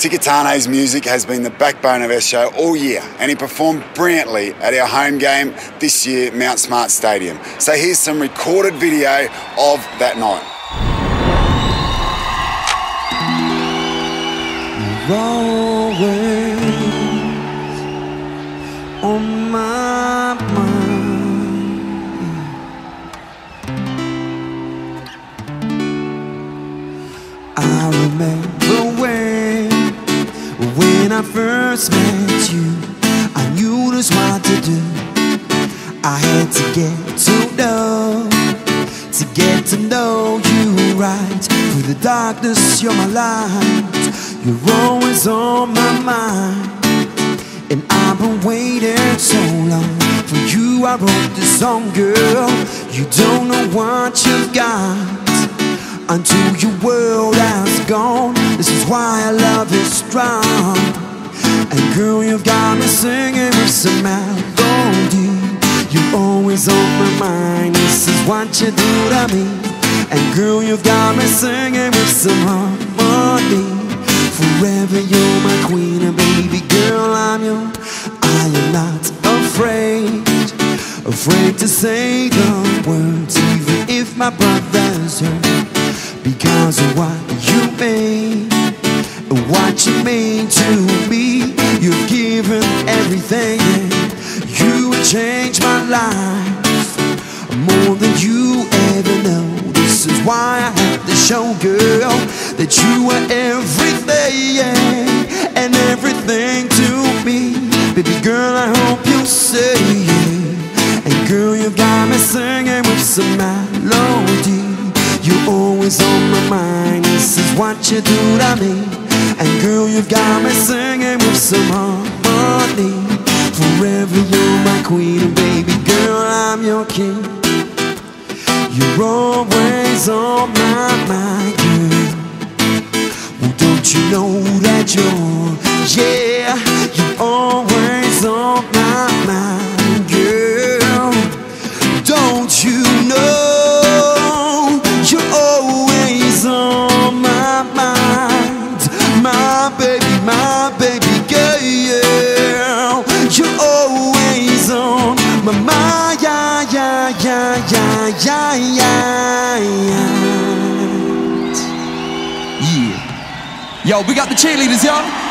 Tiki Taane's music has been the backbone of our show all year, and he performed brilliantly at our home game this year, Mount Smart Stadium. So here's some recorded video of that night. always on my mind. I remember when I first met you, I knew just what to do. I had to get to know, to get to know you right. Through the darkness, you're my light. You're always on my mind. And I've been waiting so long for you. I wrote this song, girl. You don't know what you've got until your world has gone. This is why our love is strong. And girl, you've got me singing with some melody. You're always on my mind. This is what you do to me. And girl, you've got me singing with some harmony. Forever you're my queen, and baby girl, I'm your. I am not afraid, afraid to say the words, even if my brothers hurt, because of what you made, what you made to life more than you ever know. This is why I have to show, girl, that you are everything and everything to me. Baby girl, I hope you say it. And girl, you've got me singing with some melody. You're always on my mind. This is what you do to me. And girl, you've got me singing with some harmony. Forever you're my queen, I'm your king. You're always on my mind, girl. Well, don't you know that you're, yeah, you're always on my mind, girl. Don't you know you're always on my mind, my baby, my baby yeah, yeah, yeah, yeah, yeah, yeah. Yo, we got the cheerleaders, y'all.